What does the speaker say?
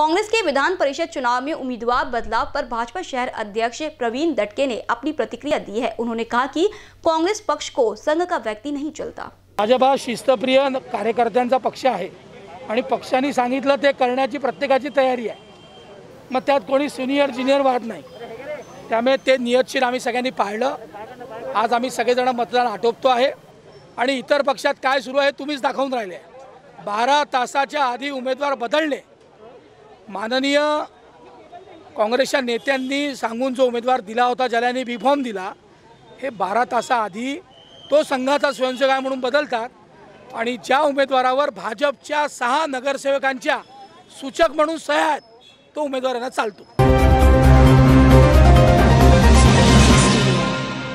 कांग्रेस के विधान परिषद चुनाव में उम्मीदवार बदलाव पर भाजपा शहर अध्यक्ष प्रवीण दटके ने अपनी प्रतिक्रिया दी है। उन्होंने कहा कि कांग्रेस पक्ष को संघ का व्यक्ति नहीं चलता। भाजपा शिस्तप्रिय कार्यकर्त्यांचा पक्ष आहे आणि पक्षाने सांगितलं ते करण्याची प्रत्येकाची तयारी आहे. मग त्यात कोणी सिनियर ज्युनियर वाद नाही. त्यामुळे ते नियतशीर आम्ही सगळ्यांनी पाळलं. आज आम्ही सगळेजण मतदान आटोपतो आहे. आणि इतर पक्षात काय सुरू आहे तुम्हीच दाखवून राहिले बारा तासाच्या आधी उमेदवार बदलले. माननीय काँग्रेसच्या नेत्यांनी सांगून जो उमेदवार दिला होता ज्याला बीफॉर्म दिला हे बारा तासाआधी तो संघाचा स्वयंसेवक आहे म्हणून बदलतात. आणि ज्या उमेदवारावर भाजपच्या सहा नगरसेवकांच्या सूचक म्हणून सह्या आहेत तो उमेदवार यांना चालतो.